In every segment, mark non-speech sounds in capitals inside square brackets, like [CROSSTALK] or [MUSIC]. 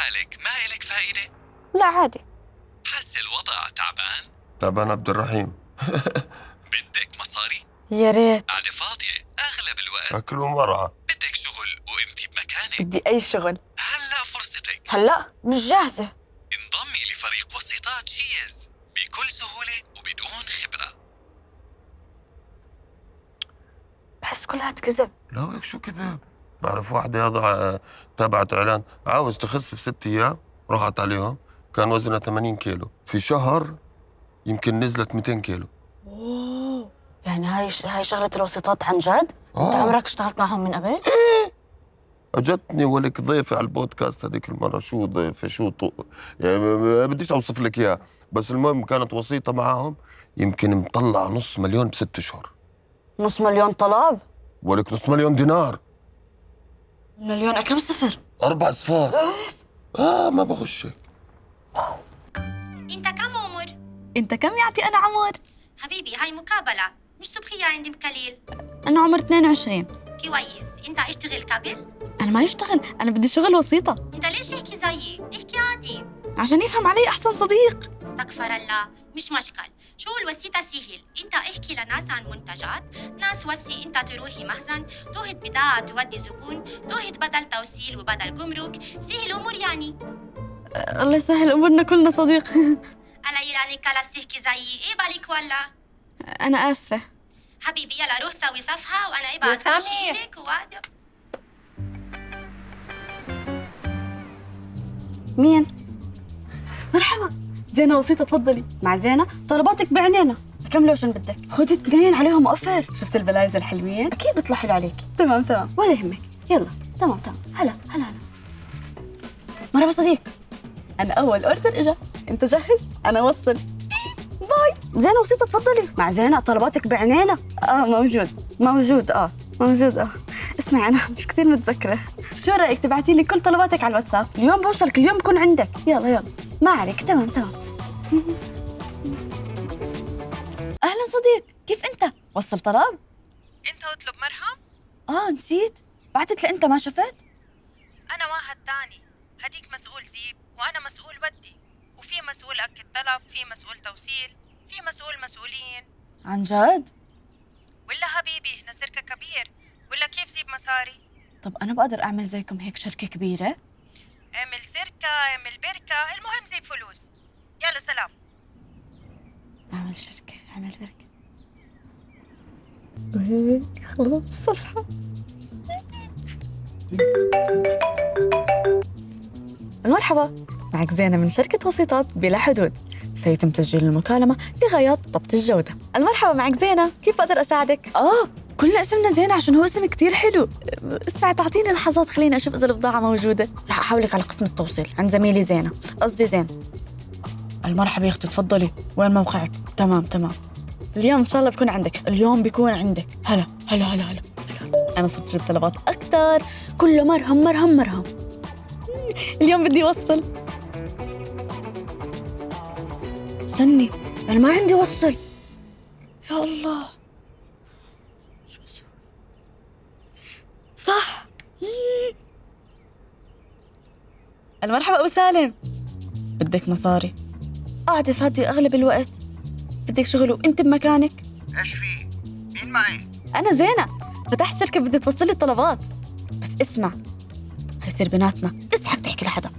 حالك؟ ما إلك فائدة؟ لا عادي. حس الوضع تعبان؟ تعبان عبد الرحيم. [LAUGHS] بدك مصاري؟ يا ريت. قاعدة فاضية أغلب الوقت. أكل ومرعى. بدك شغل وأنت بمكانك. بدي أي شغل. هلأ فرصتك. هلا؟ مش جاهزة. انضمي لفريق وسيطات شيز بكل سهولة وبدون خبرة. بحس كلها كذب. لا ولك شو كذا بعرف واحدة يضع تابعت إعلان. عاوز تخس في ست أيام راحت عليهم. كان وزنها 80 كيلو. في شهر يمكن نزلت 200 كيلو. أوه. يعني هاي هاي شغلة الوسيطات عن جد؟ أنت آه. عمرك اشتغلت معهم من قبل؟ أجتني ولك ضيفة على البودكاست هذيك المرة. شو ضيفة شو طو... يعني ما- بديش أوصف لك إياها. بس المهم كانت وسيطة معاهم. يمكن مطلع نص مليون بست اشهر نص مليون طلب؟ ولك نص مليون دينار. مليون كم صفر؟ أربع صفار آه ما بغشك أنت كم عمر؟ أنت كم يعطي أنا عمر؟ حبيبي هاي مقابلة مش صبحية عندي بكليل أنا عمر 22 كويس أنت اشتغل قبل؟ أنا ما يشتغل أنا بدي شغل وسيطة أنت ليش هيك زيي؟ احكي عادي عشان يفهم علي أحسن صديق استغفر الله مش مشكل. شو الوسيطة سهل إنت احكي لناس عن منتجات. ناس وسي إنت تروحي مخزن. تهد بضاعة تودي زبون. تهد بدل توصيل وبدل جمرك. سهل أمور يعني. أه، الله يسهل أمورنا كلنا صديق. [LAUGHS] على إيراني كلاس تحكي زيي. إيه بالك ولا؟ أنا آسفة. حبيبي يلا روح سوي صفحة وأنا ابعت سامي. لك وهذا مين؟ مرحبا. زينة وسيطة تفضلي. مع زينة؟ طلباتك بعنينا كم لوشن بدك؟ خدي اثنين عليهم offer. شفت البلايز الحلوين؟ أكيد بيطلع حلو عليكي تمام تمام. ولا يهمك. يلا. تمام تمام. هلا هلا هلا. مرحبا صديق. أنا أول order إجا. أنت جاهز؟ أنا اوصل bye. زينة وسيطة تفضلي. مع زينة طلباتك بعنينا آه موجود. موجود آه. موجود آه. اسمعي أنا مش كثير متذكرة. شو رأيك تبعتي لي كل طلباتك على الواتساب؟ اليوم بوصلك اليوم بكون عندك. يلا يلا. ما عليك. تمام تمام. [LAUGHS] أهلا صديق. كيف أنت؟ وصل طلب أنت أطلب مرهم؟ آه نسيت. بعتت لي انت ما شفت؟ أنا واحد تاني. هديك مسؤول زيب وأنا مسؤول ودي. وفي مسؤول أكد طلب في مسؤول توصيل في مسؤول مسؤولين. عن جد؟ ولا حبيبي هنا شركة كبير. ولا كيف زيب مصاري؟ طب أنا بقدر أعمل زيكم هيك شركة كبيرة؟ اعمل سركة اعمل بركة المهم زيب فلوس. يلا سلام. أعمل شركة أعمل بركة. وهيك خلص الصفحة المرحبا معك زينة من شركة وسيطات بلا حدود. سيتم تسجيل المكالمة لغايات ضبط الجودة. المرحبا معك زينة. كيف أقدر أساعدك؟ آه كلنا اسمنا زينة عشان هو اسم كتير حلو. اسمع تعطيني لحظات خليني أشوف إذا البضاعة موجودة. رح أحولك على قسم التوصيل عند زميلي زينة. قصدي زين. المرحبا يا أختي تفضلي. وين موقعك؟ تمام تمام. اليوم إن شاء الله بكون عندك. اليوم بيكون عندك. هلا هلا هلا هلا, هلا. أنا صرت جبت طلبات أكثر كله مرهم مرهم مرهم. اليوم بدي أوصل. استني أنا ما عندي وصل. يا الله شو أسوي صح. المرحبا أبو سالم. بدك مصاري. قاعدة فاضية أغلب الوقت. بدك شغل وأنت بمكانك. إيش في؟ مين معي؟ أنا زينة. فتحت شركة بدي توصل لي الطلبات. بس اسمع. هيصير بيناتنا اصحك تحكي لحدا.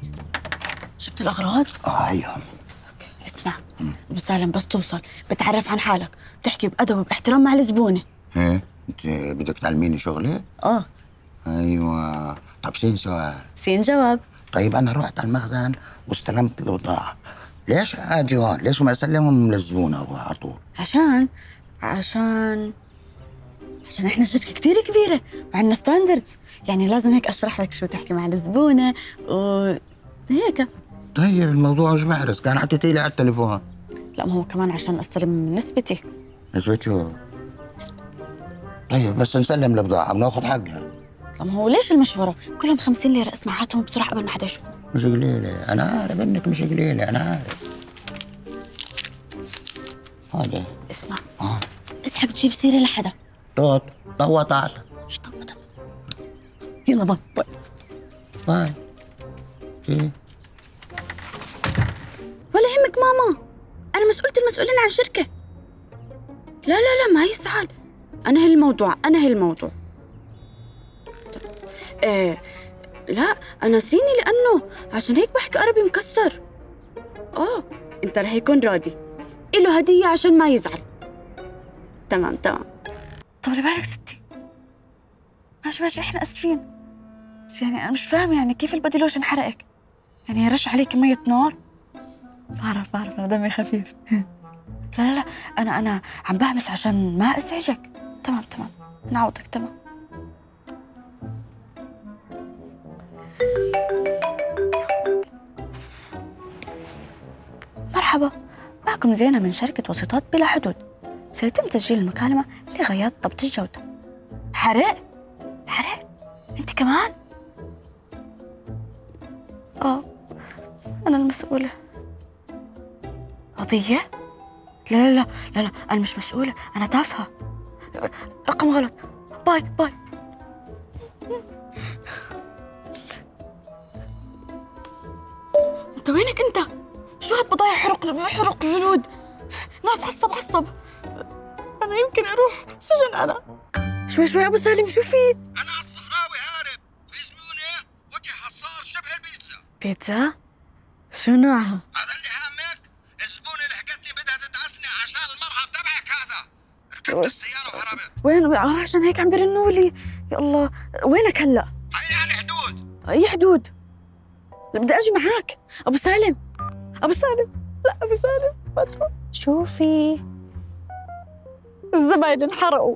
شفت الأغراض؟ آه أيوه اسمع. أبو سالم بس توصل. بتعرف عن حالك. بتحكي بأدب وباحترام مع الزبونة. إيه؟ أنت بدك تعلميني شغلي؟ آه. أيوه. طب سين سؤال. سين جواب. طيب أنا رحت على المخزن واستلمت البضاعة ليش أجي هون؟ ليش ما اسلمهم للزبون على طول؟ عشان عشان عشان إحنا شركة كتير كبيرة. وعندنا ستاندردز يعني لازم هيك أشرح لك شو تحكي مع الزبونة وهيك طيب الموضوع مش محرز كان عطيتي لي على التليفون. لا ما هو كمان عشان أستلم من نسبتي نسبة شو؟ طيب بس نسلم البضاعة بناخذ حقها. ما هو ليش المشورة كلهم خمسين ليرة اسمع هاتهم بسرعة قبل ما حدا يشوفهم. مش قليلة أنا عارف إنك مش قليلة أنا عارف. هذا. اسمع. آه. اسحق تجيب سيرة لحدا. توت طوطعت شو طبطت يلا bye bye. bye. إيه؟ ماما. أنا مسؤولة المسؤولين عن شركة. لا لا لا ما يزعل أنا هي الموضوع أنا إيه. لا أنا صيني لأنه عشان هيك بحكي عربي مكسر. آه أنت رح يكون راضي. إله هدية عشان ما يزعل. تمام تمام. طولي بالك ستي؟ ماشي ماشي إحنا آسفين. بس يعني أنا مش فاهم يعني كيف البادي لوشن حرقك؟ يعني يرش عليك مية نار. بعرف بعرف أنا دمي خفيف. [LAUGHS] لا لا لا أنا أنا عم بهمس عشان ما أزعجك. تمام تمام. نعوضك تمام. مرحبا معكم زينة من شركة وسيطات بلا حدود سيتم تسجيل المكالمة لغايات ضبط الجودة حرق؟ حرق؟ أنت كمان؟ آه أنا المسؤولة قضية؟ لا لا لا لا لا أنا مش مسؤولة أنا تافهة رقم غلط باي باي انت وينك أنت؟ شو هالبضايع حرق حرق جلود ناس عصب عصب. أنا يمكن أروح سجن أنا. شوي شوي أبو سالم شو في؟ أنا على الصحراوي هارب. في زبونة؟ وجه حصار شبه البيتزا. بيتزا؟ شو نوعها؟ هذا اللي هامك؟ الزبونه اللي حكتني بدها تدعسني عشان المرهم تبعك هذا. ركبت السيارة وهربت. وين آه عشان هيك عم بيرنوا لي يا الله. وينك هلأ؟ هي على الحدود. أي حدود؟ لا بدي أجي معك أبو سالم. أبو سالم. لا أبو سالم ما تروح. شوفي. الزباين انحرقوا.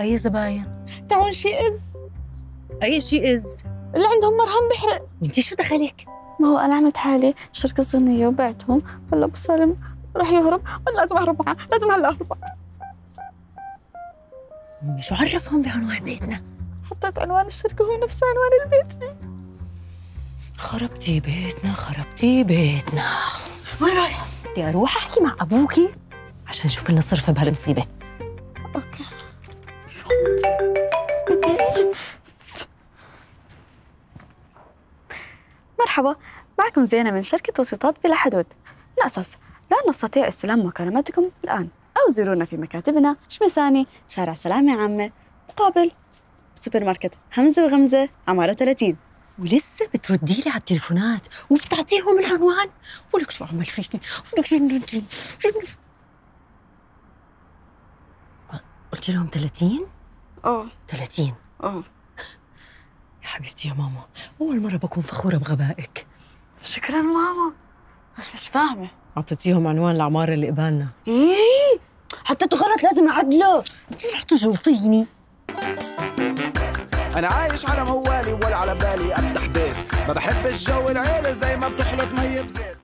أي زباين؟ تعون شي از أي شيء إز اللي عندهم مرهم بحرق. وإنتي شو دخلك؟ ما هو أنا عملت حالي. شركة صينية وبعتهم. هلا أبو سالم راح يهرب. وأنا لازم أهرب معه لازم هلا أهرب معه أمي شو عرفهم بعنوان بيتنا؟ حطيت عنوان الشركة هو نفس عنوان البيت. خربتي بيتنا خربتي بيتنا. وين رايح؟ بدي أروح أحكي مع أبوكي عشان نشوف لنا صرفة بهالمصيبة. أوكي. مرحبا معكم زينة من شركة وسيطات بلا حدود. للأسف لا نستطيع استلام مكالمتكم الآن. أو زورونا في مكاتبنا شمساني شارع سلامة عامة مقابل سوبر ماركت همزة وغمزة عمارة 30 ولسه بتردي لي على التليفونات وبتعطيهم العنوان. ولك شو عمل فيكي ولك جننتي قلت لهم 30 آه. 30 آه. يا حبيبتي يا ماما أول مرة بكون فخورة بغبائك. شكرا ماما. بس مش فاهمة. أعطيتيهم عنوان العمارة اللي قبالنا. إيه؟ حطيته غلط لازم أعدله. انتي رح تجلطيني أنا عايش على موالي ولا على بالي افتح بيت. ما بحب الجو العيلة زي ما بتخلط مي بزيت.